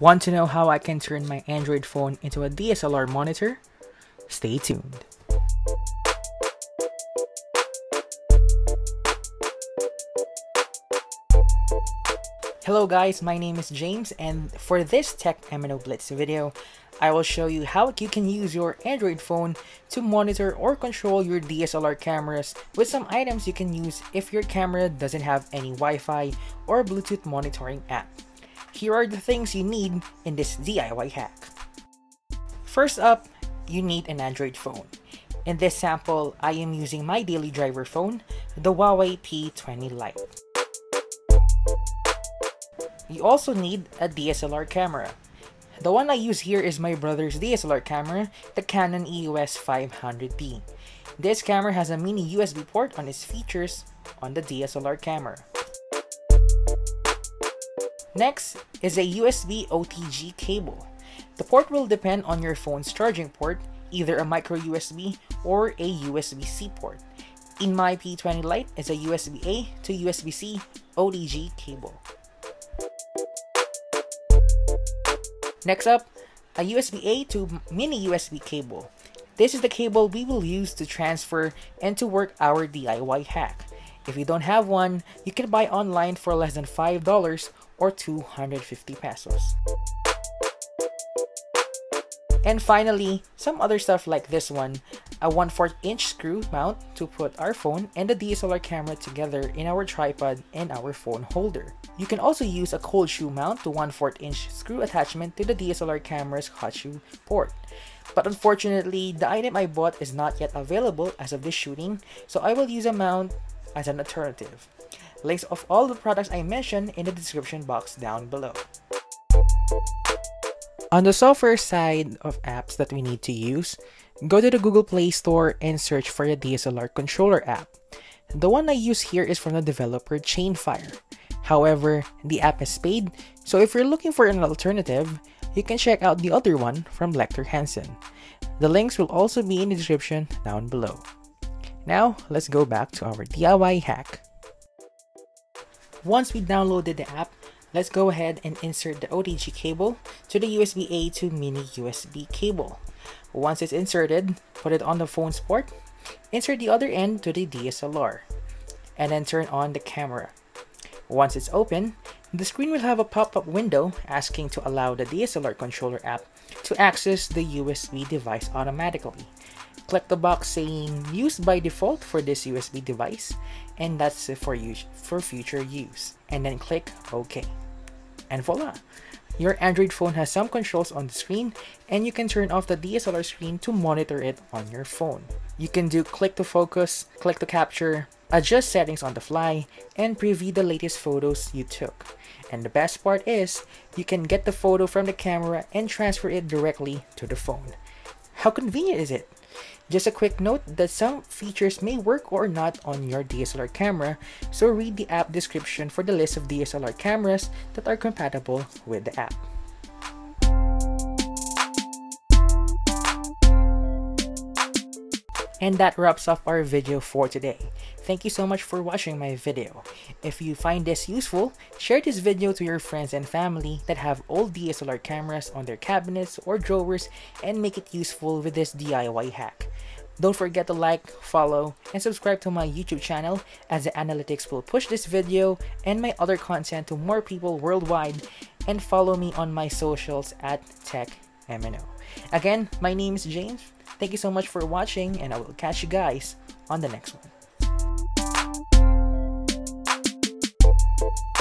Want to know how I can turn my Android phone into a DSLR monitor? Stay tuned. Hello guys, my name is James and for this Tech MNO Blitz video, I will show you how you can use your Android phone to monitor or control your DSLR cameras with some items you can use if your camera doesn't have any Wi-Fi or Bluetooth monitoring app. Here are the things you need in this DIY hack. First up, you need an Android phone. In this sample, I am using my daily driver phone, the Huawei P20 Lite. You also need a DSLR camera. The one I use here is my brother's DSLR camera, the Canon EOS 500D. This camera has a mini USB port on its features on the DSLR camera. Next is a USB OTG cable. The port will depend on your phone's charging port, either a micro USB or a USB-C port. In my P20 Lite is a USB-A to USB-C OTG cable. Next up, a USB-A to mini USB cable. This is the cable we will use to transfer and to work our DIY hack. If you don't have one, you can buy online for less than $5 or 250 pesos. And finally, some other stuff like this one, a 1 4 inch screw mount to put our phone and the DSLR camera together in our tripod and our phone holder. You can also use a cold shoe mount to 1 4 inch screw attachment to the DSLR camera's hot shoe port. But unfortunately, the item I bought is not yet available as of this shooting, so I will use a mount as an alternative. Links of all the products I mentioned in the description box down below. On the software side of apps that we need to use, go to the Google Play Store and search for the DSLR controller app. The one I use here is from the developer Chainfire. However, the app is paid, so if you're looking for an alternative, you can check out the other one from Lector Hansen. The links will also be in the description down below. Now, let's go back to our DIY hack. Once we downloaded the app, let's go ahead and insert the OTG cable to the USB-A to mini USB cable. Once it's inserted, put it on the phone's port, insert the other end to the DSLR, and then turn on the camera. Once it's open, the screen will have a pop-up window asking to allow the DSLR controller app to access the USB device automatically. Click the box saying used by default for this USB device and that's it for you for future use and then click OK. And voila! Your Android phone has some controls on the screen and you can turn off the DSLR screen to monitor it on your phone. You can do click to focus, click to capture, adjust settings on the fly, and preview the latest photos you took. And the best part is, you can get the photo from the camera and transfer it directly to the phone. How convenient is it? Just a quick note that some features may work or not on your DSLR camera, so read the app description for the list of DSLR cameras that are compatible with the app. And that wraps up our video for today. Thank you so much for watching my video. If you find this useful, share this video to your friends and family that have old DSLR cameras on their cabinets or drawers and make it useful with this DIY hack. Don't forget to like, follow, and subscribe to my YouTube channel as the analytics will push this video and my other content to more people worldwide and follow me on my socials at TechMNO. Again, my name is James. Thank you so much for watching and I will catch you guys on the next one. Thank you